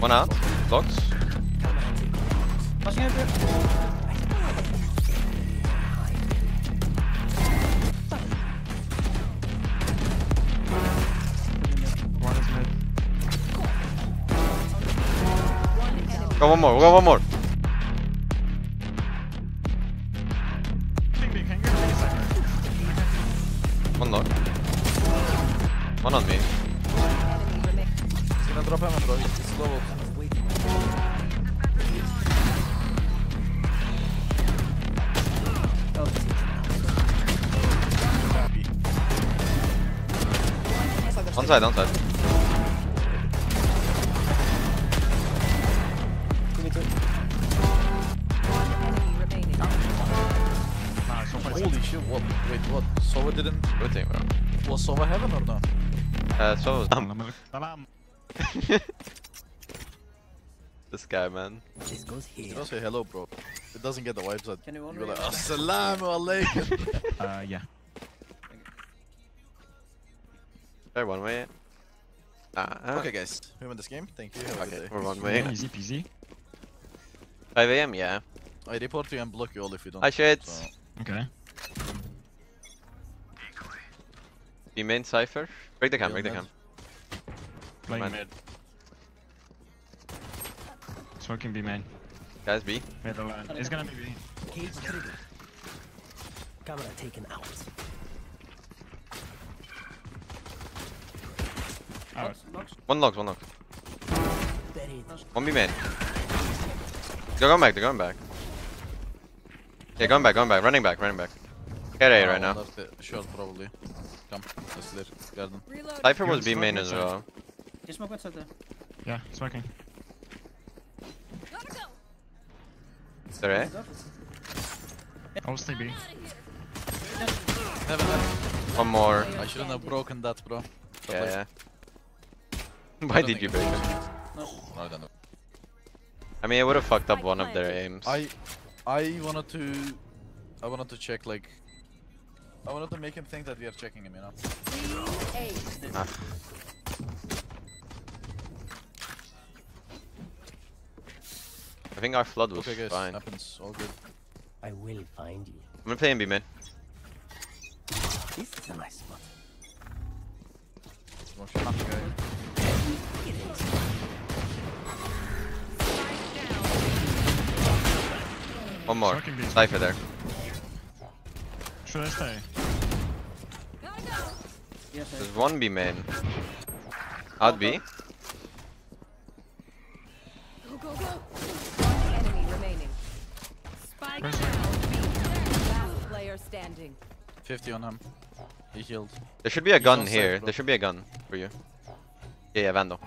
One out. Blocks. Over. One more. We got one more. One knock. One on me. He's gonna drop him, bro. He's low. One side, one side. Give me two. Nice, one point Holy shit, what? Wait, what? Sova didn't... Good thing, bro. Was Sova heaven or no? Uh, so was Salam. Salam. this guy, man. This goes here. Don't say hello, bro. It doesn't get the vibes that Can you one you're like, Assalamu alaikum. Uh, yeah. Try one way. Ah, okay, guys. We win this game. Thank you. Have Okay, good we're one way. Easy peasy. 5 a.m. Yeah. I report you and block you all if you don't. Hi, shit. So, Okay. Be main Cypher. Break the cam. Break the cam. Playing Man. mid. Smoking B main. Guys, B. Mid alone. It's gonna be B. Cage triggered. Camera taken out. Out. One lock. One lock. One B main. They're going back. They're going back. Yeah, going back. Going back. Running back. Running back. Get A right now. left, uh, Short probably. Come. Let's. Garden. Cypher was want B main as inside? well. Just smoke one side there. Yeah, smoking. They're A. I'll stay B. Heaven, heaven. One more. I shouldn't have broken that, bro. But Yeah, yeah. Why did you break it? No, I don't know. I mean, it would have fucked up one of their aims. I, I wanted to, I wanted to check like, I wanted to make him think that we are checking him, you know. Ah. I think our flood was Okay, guys, fine. I'm happens. All good. I will find you. I'm gonna play in B main. This is a nice spot. Smoke shot, guy. One more. Smoking B. Cypher there. Should I stay? Yes, There's one B main. Out B. 50 on him. He healed. There should be a He's gun here. bro. There should be a gun for you. Yeah, yeah, Vandal.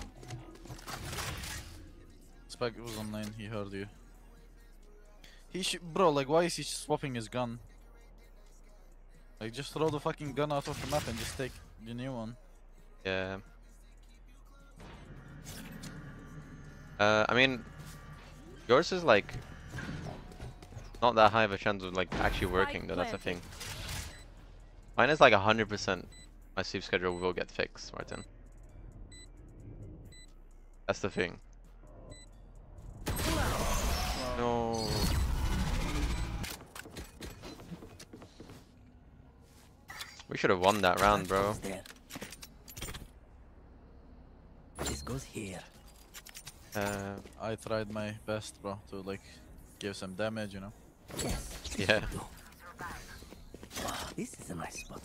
Spike was online. He heard you. He should, bro. Like, why is he swapping his gun? Like, just throw the fucking gun out of the map and just take the new one. Yeah. Uh, I mean, yours is like not that high of a chance of like actually working though. That's the thing. Mine is like hundred percent. My sleep schedule will get fixed, Martin. That's the thing. No. We should have won that round, bro. There. This goes here. Uh, I tried my best, bro, to like give some damage, you know. Yes. yeah. This is a nice spot.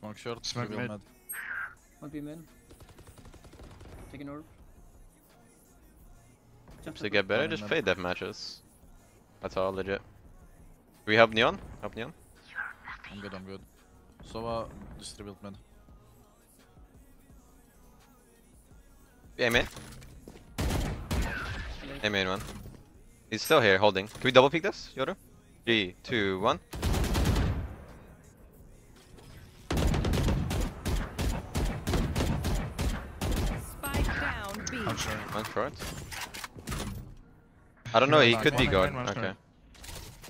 Smoke short, Smoke reveal mid. mid. One beam in. Taking orb. Jump To get better, just man. play death matches. That's all legit. We help Neon? Help Neon? I'm good, I'm good. So, uh, distribute mid. Yeah, main. Hey, main one. He's still here, holding. Can we double peek this, Yoda? Three, two, one. Spike down. B. I'm sure. One short. I don't know, he could be main, guard. Okay.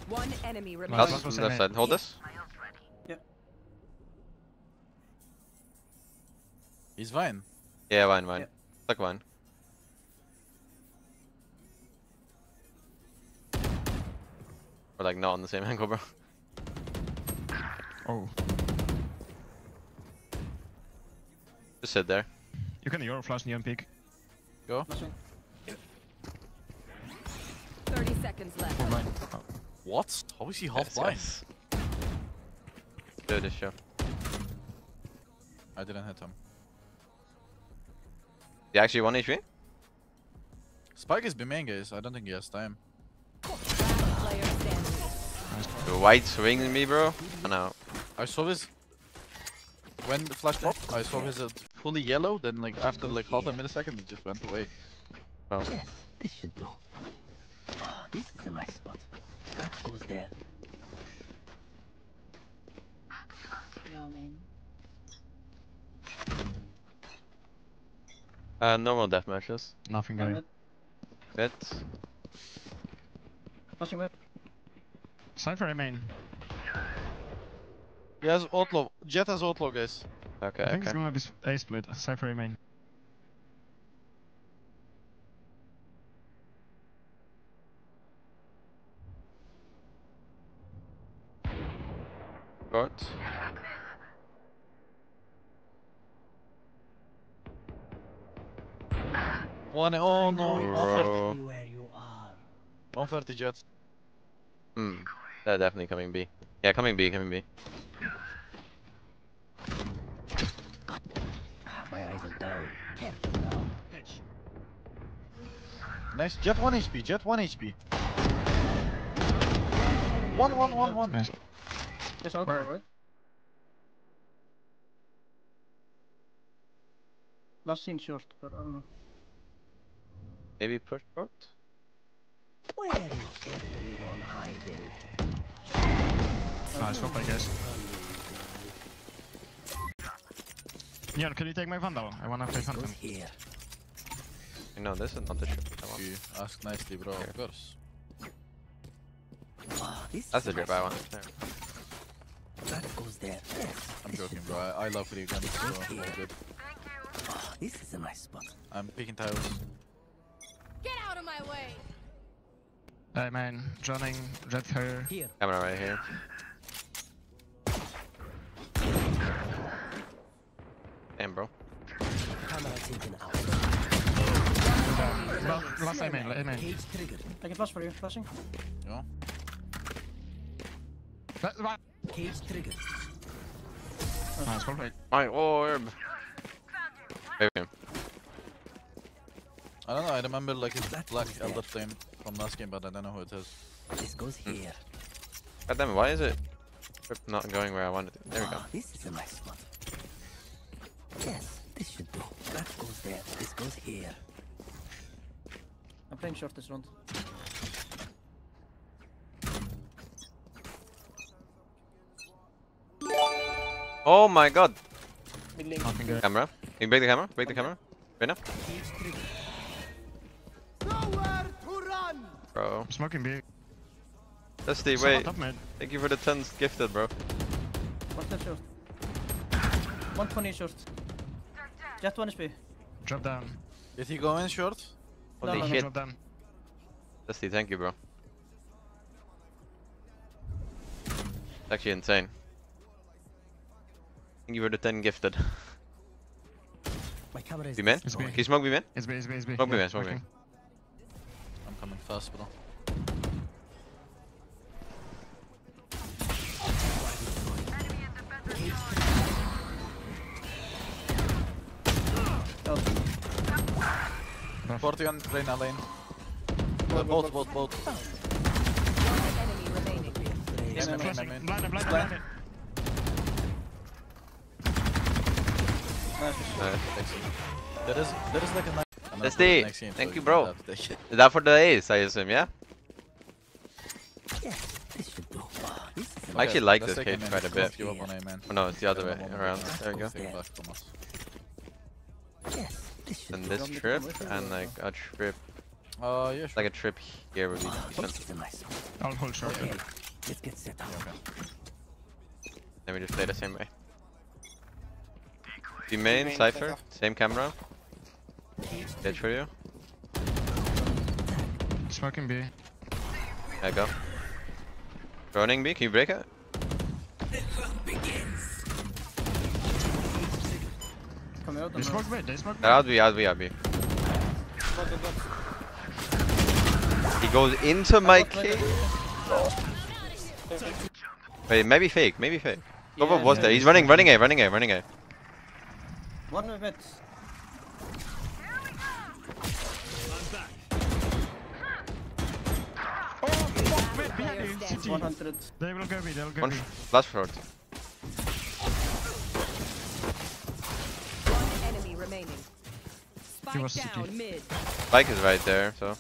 One enemy remaining. Last Last was left side. Hold this. He's fine. Yeah, wine, wine. Yeah. Like wine. Or like not on the same angle, bro. Oh. Just sit there. You can Yoru flash neon peak. Go. Flashing. 30 seconds left. Oh, mine. Oh. What? How is he half Yes, blind? yes. Do this show. I didn't hit him. You actually one HP? Spike is B main, guys. I don't think he has time. The white swinging me, bro. Oh no. I saw this when the flash popped. I saw his uh, fully yellow. Then like after like half a millisecond, it just went away. Oh. Yes, this should do. This is a nice spot. That goes there. Yeah. Uh, normal death matches. Nothing One going. mid. Fit. Flashing mid. Cypher A main. He has outlaw. Jett has outlaw, guys. Okay, I think it's okay. gonna be s- A split. Cypher A main. Short. One. Oh no. 130, Bro. Where you are. 130 Jett. Hmm. They're definitely coming B. Yeah, coming B, coming B. Ah, My eyes are down. Careful. Nice. Jett 1 HP. Jett 1 HP. One, one, one, one. Nice. Just out, Where? right? Last seen short, but I don't know. Maybe push short? Where is everyone hiding? Nice, well played, guys. Neon, can you take my Vandal? I wanna play This Phantom. goes here. No, this is not the ship I want. You ask nicely, bro. Of course. Ah, this That's is the a drip nice I want. spot. There. That goes there. Yes. I'm joking, should bro. I, I love free guns, so all good. Ah, this is a nice spot. I'm picking tiles. Get out of my way. A man, Joining red Fire. Here. Camera right here. Damn, bro. Camera taken last A main, A main. Cage. I can flash for you. Flashing. You know? That- that- Cage triggered. Nice, well played. My orb! Wait, wait. I don't know. I remember like his That black elder flame from last game, but I don't know who it is. This goes here. God damn it, why is it not going where I wanted it? There we go. Ah, this is a nice spot. Yes, this should do. That goes there. This goes here. I'm playing short this round. Oh my god! Camera. Can you break the camera? Break the camera. Right now? Bro. I'm smoking B. Dusty, Someone wait. top. Thank you for the tons gifted, bro. One ten short. 120 short. Jett 1 HP. Drop down. Did he go in short? Holy no, no, shit. Drop down. Dusty, thank you, bro. It's actually insane. Thank you for the 10 gifted. My camera is B man? It's B. Can you smoke B man? It's B, it's B, it's B. Smoke B Yeah, man, smoke B man. working. I'm coming fast, bro. Out. 40 on Reyna lane. Uh, both, both, both. One enemy remaining. Yeah. Blind, blind, blind. There is, there is like a nice. I'm gonna That's play the- next game, thank so you, bro. have to take it. Is that for the ace, I assume, yeah? Yes, this should do. This is a I actually like this cage quite a bit. give up on A, man. Oh no, it's the other way Give up on around. There we go. Take it back from us. Yes, this And this want me to trip come with you and like a trip, Uh, yeah, sure. like a trip here would be Ah, decent. a nice spot. I'll hold short. Okay, let's get set up. Then we just play the same way. The main Cypher, same camera. Ditch for you. Smoking B. Yeah, go. Running B, can you break it? Come out They and smoke B, they smoke B. They're out B, out B, out B. Got it, got He goes into my got Wait, maybe fake, maybe fake. Go for was yeah, there. He's he's running, running. A, running A, running A. One mid. Oh, fuck, mid, behind you. 100. They will go B, they will go B. sh- last short. Spike was down CT. mid. Spike is right there, so.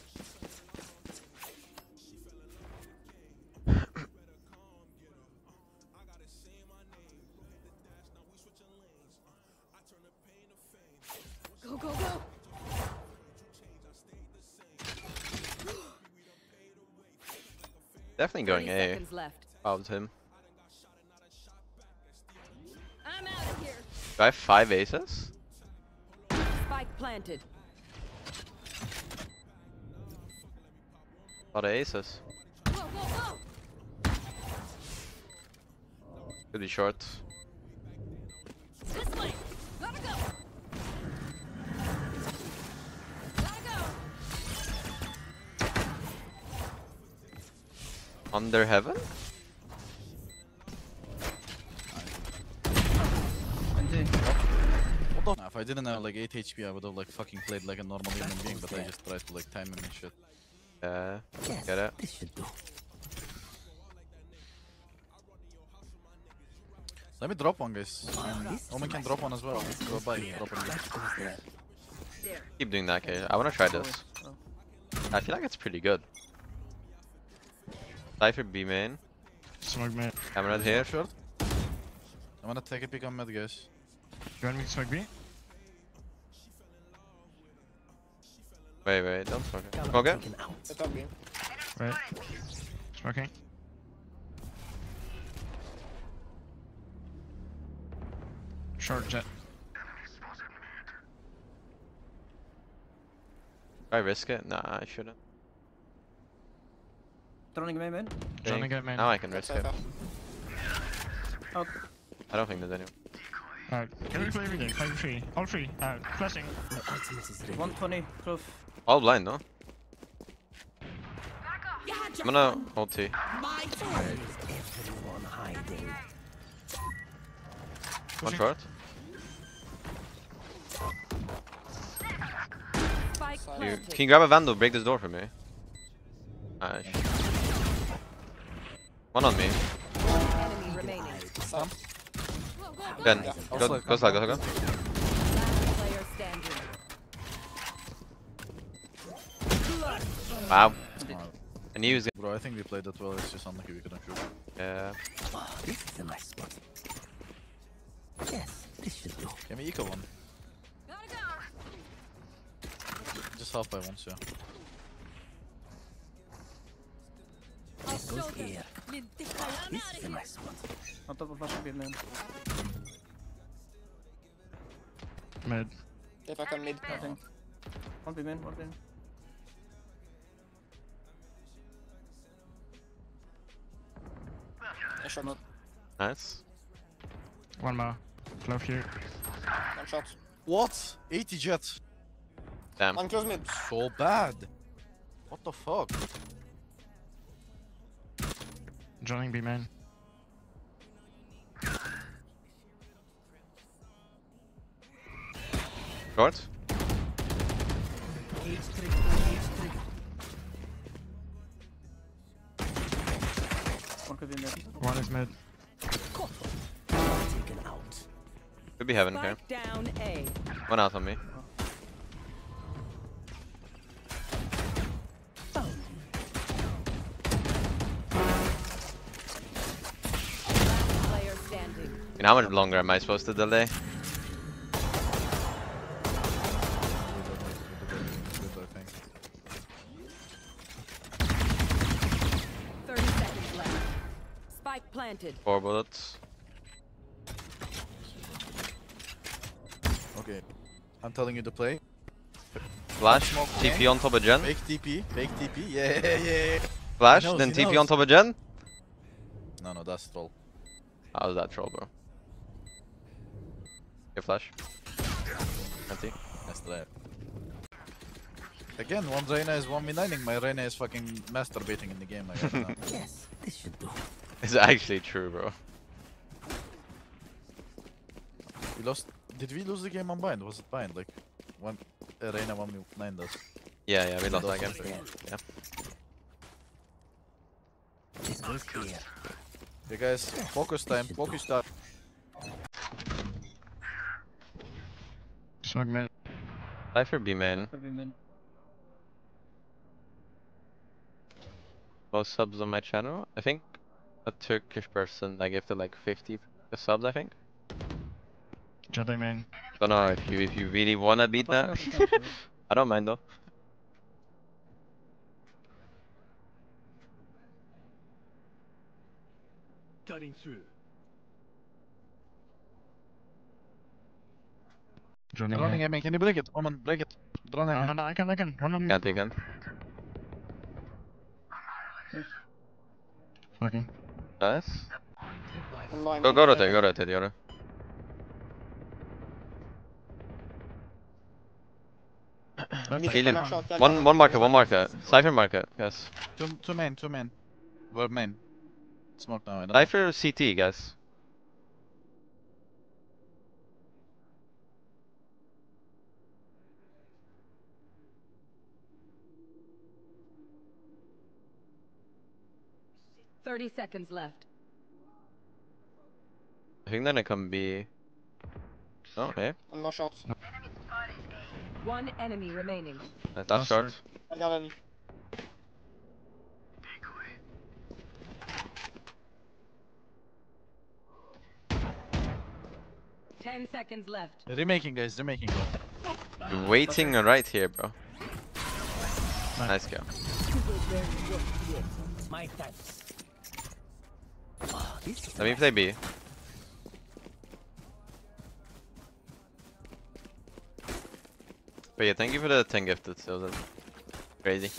Go go go. Definitely going 30 A. seconds left. Fouled him. I'm out of here. Do I have five aces? Planted. A lot of aces. Go go go. Could be short. This way. Gotta go. Gotta go. Under heaven? I didn't have like 8 HP, I would have like fucking played like a normal human being, but I just tried to like time him and shit. Yeah. Yes, Get it? this should do. Let me drop one, guys. And This Omen can drop one as well. Go by, drop one. That goes there. Keep doing that, Kate. I wanna try this. Oh. I feel like it's pretty good. Cypher B main. Smoke mid. Camera here. Short. I'm gonna take a pick on mid, guys. You want me to smoke B? Wait, wait, don't smoke it. Gamma Smoke it? taken out. Set. Wait. Smoking. Short Jett. I risk it? Nah, I shouldn't. Throwing main mid. Johnny Think- get main. Now I can risk it. safe. Out. Oh. I don't think there's anyone. Alright, can we play every day? Five three. All three. Uh, flashing. My ultimate is 120. Close. All blind, no? I'm gonna ult T. My turn. Everyone hiding. One short. You, can you grab a vandal? Break this door for me. Nice. One on me. Enemy remaining. Some. Go go go. Then go, also go, slide, go, back. go. Last player standing. Wow. I knew he was Bro, I think we played that well. It's just unlucky we couldn't shoot. gonna. Ah, this is a nice spot. Yes, this should do. Can we eco one? Gotta go. Just half by once, yeah. Goes show them. here. This is a nice spot. On top of flashing B main. Mid. If I can mid. Nothing. One B main. One B main. A shot. One Nice. One more. Clove here. One shot. What? 80 Jett. Damn. One close mid. So bad. What the fuck? Joining B main. Short. One could be mid. One is mid. Could be heaven here. Spike down A. One out on me. Standing. Mean, how much longer am I supposed to delay? Good, I think. 30 seconds left. Spike planted. Four bullets. Okay. I'm telling you to play. Flash, Smoke TP main. on top of Gen. Fake TP, fake TP. Yeah, yeah, yeah. Flash, knows, then he TP on top of Gen. No, no, that's troll. How's that troll, bro? Your flash. Empty. That's that. Again, one Reyna is 1v9ing, my Reyna is fucking masturbating in the game. Like, I don't. Yes, this should do. It's actually true, bro. we lost. Did we lose the game on bind? Was it bind? Like, one uh, Reyna 1v9 does. Yeah, yeah, we lost that Goes game. there. Yeah. This goes here. Okay, guys, focus time, focus time. Smoke mid. Cypher B main. One could be mid. Most subs on my channel. I think a Turkish person I gave to like 50 subs, I think. Jedi main. Don't know if you if you really wanna beat that. up the tempo. I don't mind though. Cutting through. Droning. Running here. Er aiming, can you break it? Omen, break it. Running. No, no, no, I can, I can. Run on me. Can't take it. Fucking. Nice. Go go rotate, go rotate, Yoru. Mid, Heal him. one One marker, one marker. Cypher marker, yes. Two, two main, two main. We're main. Smoke now, I don't Cypher CT, guys. Thirty seconds left. I think then it can be. Oh, okay. One more shot. One enemy remaining. That's that short. I got it. Ten seconds left. know. Remaking, guys, remaking. Bro. You're waiting right here, bro. Nice go. My thanks. This is Let me play B. But yeah, thank you for the 10 gifted, so that's crazy.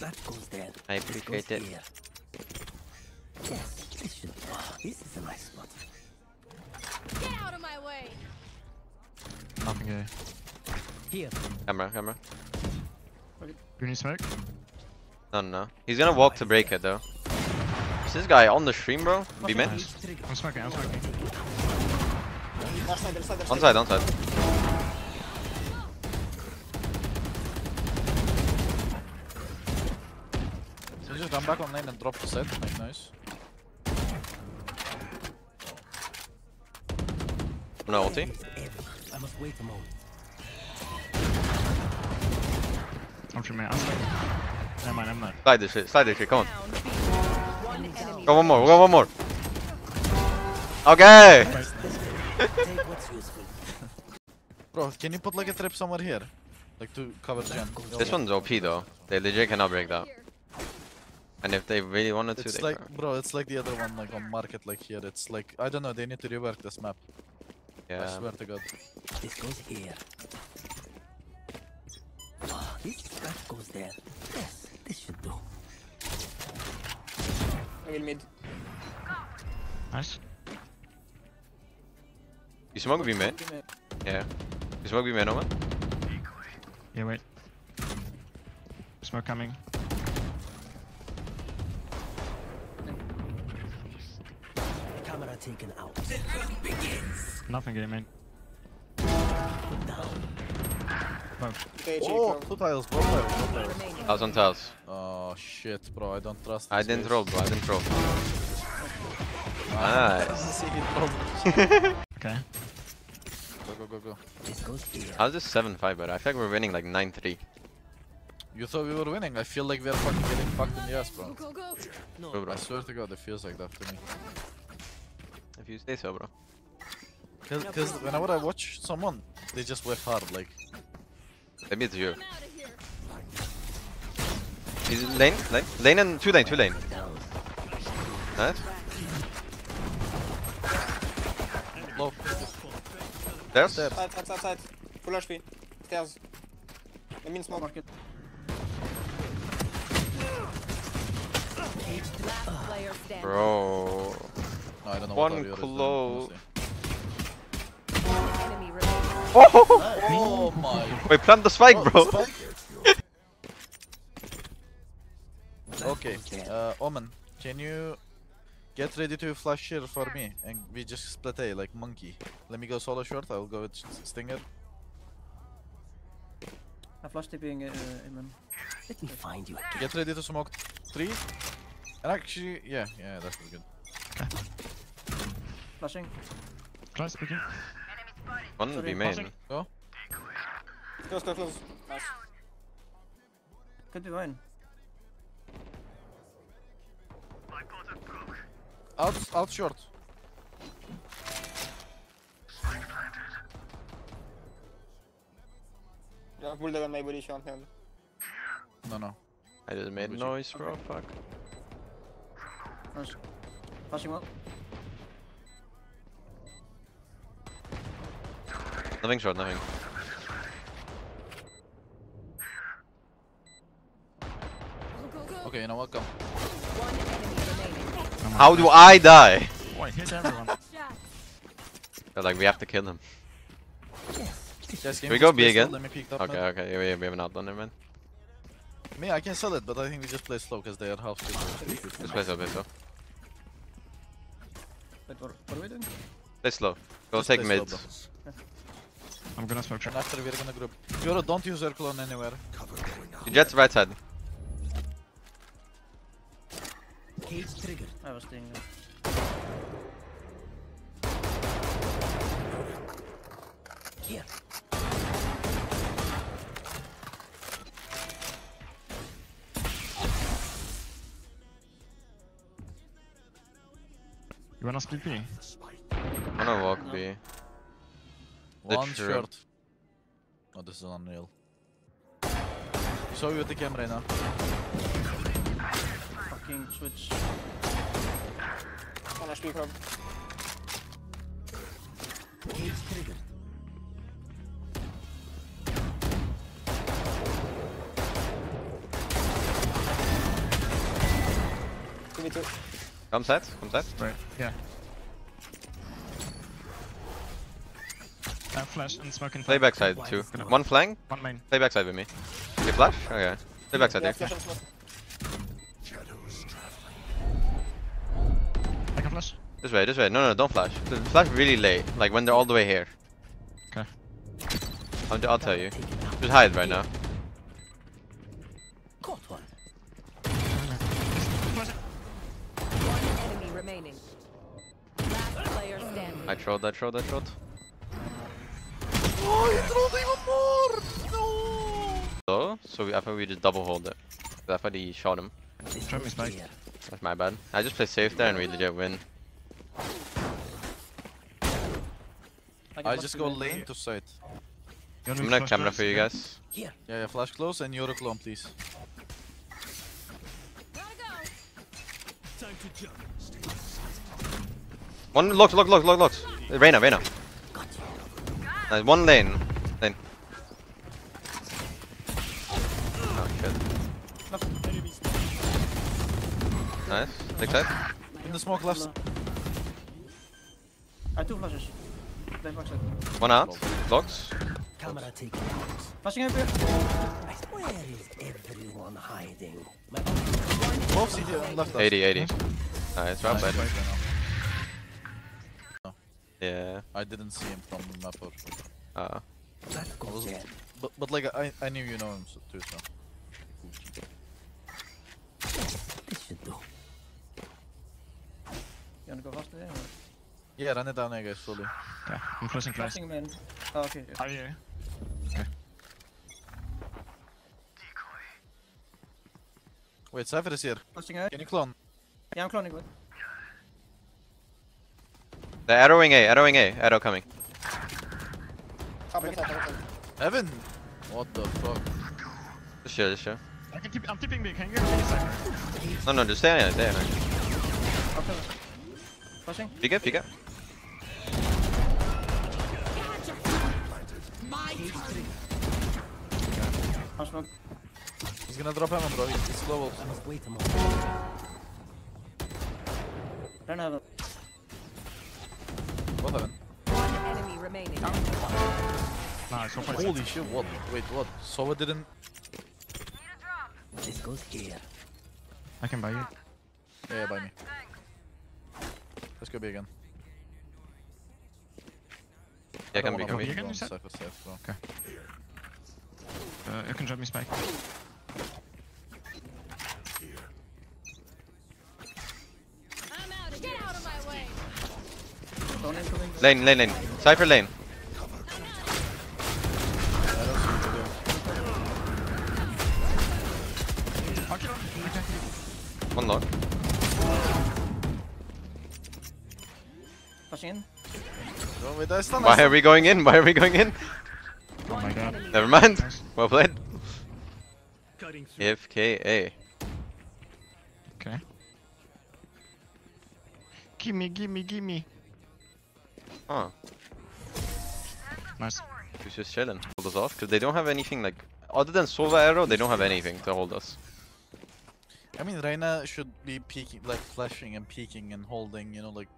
that goes there. I appreciate it. here. Yes, this should. Ah, this is a nice spot. Get out of my way. Nothing here. Here, Camera, camera. You need smoke? No, no, no. He's gonna walk to break it though. Is this guy on the stream, bro? B mid? Nice. I'm smoking, I'm smoking. Left side, left side, left On side, on side. So just run back on lane and drop the set, make noise. No ulti. I must wait a moment. I'm from main. I'm smoking. Never mind, never mind. Slide this shit, slide this shit, come on. Go one more, go one more. Okay! Take what's useful. Bro, can you put like a trip somewhere here? Like to cover Gen. This one's OP though. They legit cannot break that. And if they really wanted to, It's they like, can. bro, it's like the other one, like on market, like here. It's like, I don't know, they need to rework this map. Yeah. I swear to God. This goes here. Ah, this that goes there. Yes, this should do. I will mid. Nice. You smoke B mid? Be. Yeah. You smoke B mid, Omen? Yeah, wait. Smoke coming. Camera taken out. Nothing game main. Okay, Oh, tiles, both tiles, both tiles. I was on tiles. Oh shit, bro, I don't trust I didn't guys. roll, bro. I didn't roll. Nice. See, he. Okay. Go, go, go, go. This goes here. How's this 7-5, but I feel like we're winning like 9-3. You thought we were winning? I feel like we're fucking getting fucked in the ass, bro. Go go. No, Go, bro. I swear to God, it feels like that to me. If you say so, bro. Cause, cause whenever I watch someone, they just whiff hard, like. Maybe it's you. Is it lane? Lane? Lane and two lane, two lane. Nice. Low. There's? Stairs. Side, side, side, side. Full HP. Stairs. I mean smoke. Market. Last player standing. Bro. No, I don't know One what Aurora is doing, close. Honestly. One enemy remaining. Oh my Wait, plant the spike, Oh, bro. spike. okay, uh, Omen, can you get ready to flash here for me? And we just split A like monkey. Let me go solo short, I will go with S- Stinger. I flash tipping uh, Amen. Let me find you again. Get ready to smoke three. And actually, yeah, yeah, that's was good. Flashing. Close speaking. One Sorry, be main. passing. Close, close, close. Nice. Could be mine. Out, out short. Yeah, bulldog on my body shot him. No, no. I just made Would you- noise, bro. Fuck. Flash. Flashing well. Nothing short, nothing. Go, go, go. Okay, you know what? Come. One enemy remaining. How do I die? I hit everyone. They're like, we have to kill him. Guys, can we go B again? Let me peek top Okay, mid. okay, we, we have an outlander, man. Me, I can sell it, but I think we just play slow because they are half speed. Just play slow, play slow. Wait, what, what are we doing? Play slow. Go Just take play slow, mid. bro. I'm gonna smoke short. And after we're gonna group. Yoru, don't use Circle clone anywhere. Jett's right side. Cage triggered. I was staying there. Here. You wanna split B? I'm gonna walk B. One true. short. Oh, this is unreal. Show you the camera now. Fucking switch. On a speak hub. Give me two. Come set, come set. Right. Yeah. Uh, flash and smoke and Play backside too. One flank, One main. play backside with me. You flash? Okay. Play backside Yeah, here. flash. I can flash. This way, this way. No, no, don't flash. Flash really late, like when they're all the way here. Okay. I'll, I'll tell you. Just hide right now. Caught one. One enemy remaining. Last player standing. I trolled, I trolled, I trolled. Oh, you trolled even more! No! So, so we, I thought we just double hold it. I thought he shot him. This Try me one's spike. clear. That's my bad. I just play safe there and we legit win. I just go lane to site. I'm me to gonna camera close? for you guys. Here. Yeah, yeah, flash close and Yoru clone, please. One look, look, look, look, look. Reyna, Reyna. Got. Nice, one lane. Lane. Oh shit. Nice. Take side. In the smoke left. Hello. I have two flashes. Play. One out. Locks. Camera taken out. Flashing up here. Where is everyone hiding? Both CT left. 80, 80. Nice, right Nice, right now. Yeah. I didn't see him from the map or Uh, that goes but but like I I knew you know him so, too so. This should do. You wanna go faster there? or- Yeah, run it down there guys slowly. Yeah, I'm flashing close. Flashing man. Oh, okay. yeah. Are you? Okay. Wait, Cypher is here. Flashing out. Can you clone? Yeah, I'm cloning. Wait. They're arrowing A, arrowing A. Arrow coming. Top left top left. Evan! What the fuck? Just chill, just chill. I can tip. I'm tipping B. Can you get me cypher? No, no, just stay on it, stay on it. After. Flashing. Peek it, peek it. smoke. He's gonna drop heaven, bro. He's, he's global. I must wait a moment. Don't have a. Both heaven. One enemy remaining. Nice, one. Holy shit, what? Wait, what? Sova didn't. This goes here. I can buy you. Yeah, yeah, by me. Let's go B again. Yeah, I can be. Again, go you said? Cypher safe. Uh, you can drop me spike. Lane, lane, lane. Cypher lane. I don't see what to do. Okay, okay. One lock. Pushing in. Wait, I stun, I Why are we going in? Why are we going in? Oh my god. Never mind. Well played. FKA. Okay. Gimme, gimme, gimme. Huh. Nice. He's just chilling. Hold us off. Because they don't have anything like. Other than Sova Arrow, they don't have anything to hold us. I mean, Reyna should be peeking, like flashing and peeking and holding, you know, like